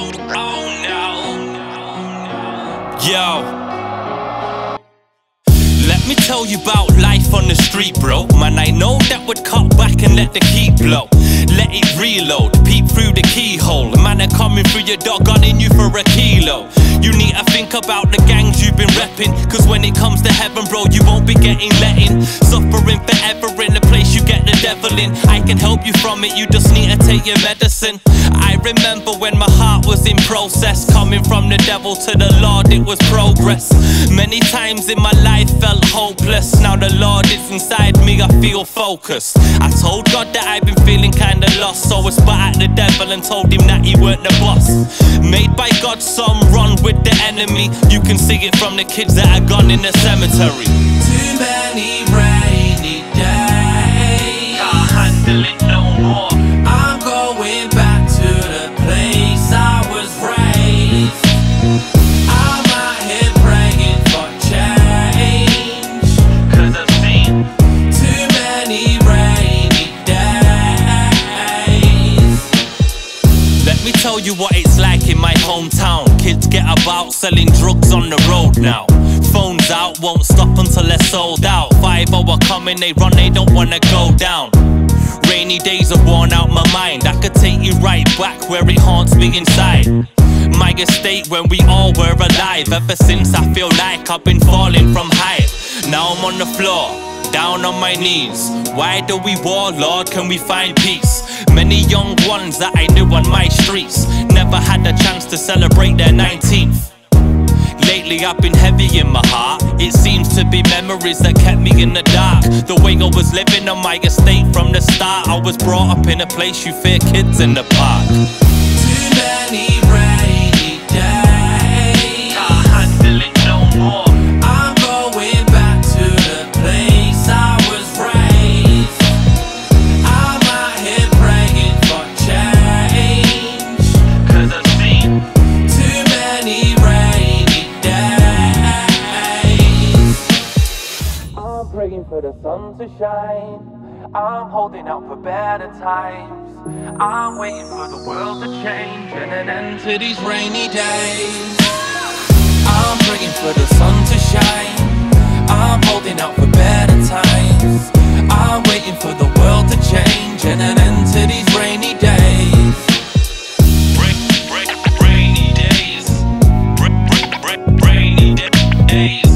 Oh, no. Yo. Let me tell you about life on the street, bro. Man, I know that would cut back and let the key blow. Let it reload, peep through the keyhole. Man, are coming through your dog, gunning you for a kilo. You need to think about the gangs you've been repping. Cause when it comes to heaven, bro, you won't be getting let in. Suffering forever in the I can help you from it, you just need to take your medicine. I remember when my heart was in process. Coming from the devil to the Lord, it was progress. Many times in my life felt hopeless. Now the Lord is inside me, I feel focused. I told God that I've been feeling kinda lost, so I spat at the devil and told him that he weren't the boss. Made by God, some run with the enemy. You can see it from the kids that are gone in the cemetery. Too many rainy me tell you what it's like in my hometown. Kids get about selling drugs on the road now. Phones out, won't stop until they're sold out. Five hour coming, they run, they don't wanna go down. Rainy days have worn out my mind. I could take you right back where it haunts me inside. My estate when we all were alive. Ever since I feel like I've been falling from height. Now I'm on the floor down on my knees. Why do we war, Lord? Can we find peace? Many young ones that I knew on my streets never had a chance to celebrate their 19th. Lately I've been heavy in my heart. It seems to be memories that kept me in the dark. The way I was living on my estate from the start. I was brought up in a place you fear kids in the park. Too many waiting for the sun to shine. I'm holding out for better times. I'm waiting for the world to change and an end to these rainy days. I'm praying for the sun to shine. I'm holding out for better times. I'm waiting for the world to change and an end to these rainy days. Rainy days. Rainy days.